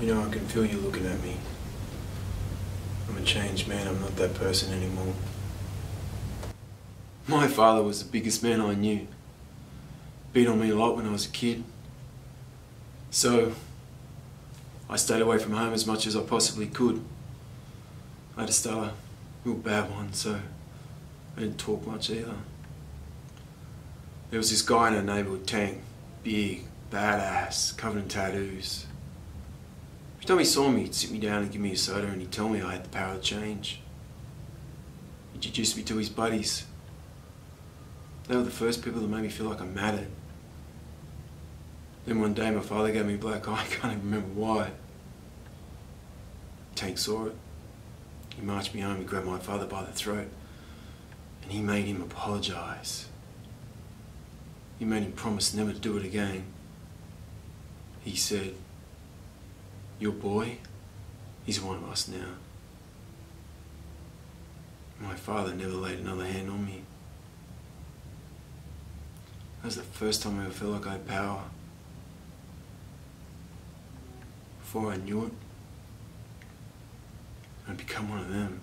You know, I can feel you looking at me. I'm a changed man. I'm not that person anymore. My father was the biggest man I knew. Beat on me a lot when I was a kid. So, I stayed away from home as much as I possibly could. I had a real bad one, so I didn't talk much either. There was this guy in our neighbourhood, Tank. Big, badass, covered in tattoos. Every time he saw me, he'd sit me down and give me a soda and he'd tell me I had the power to change. He introduced me to his buddies. They were the first people that made me feel like I mattered. Then one day my father gave me a black eye, I can't even remember why. Tank saw it. He marched me home, he grabbed my father by the throat, and he made him apologise. He made him promise never to do it again. He said, Your boy, he's one of us now. My father never laid another hand on me. That was the first time I ever felt like I had power. Before I knew it, I'd become one of them.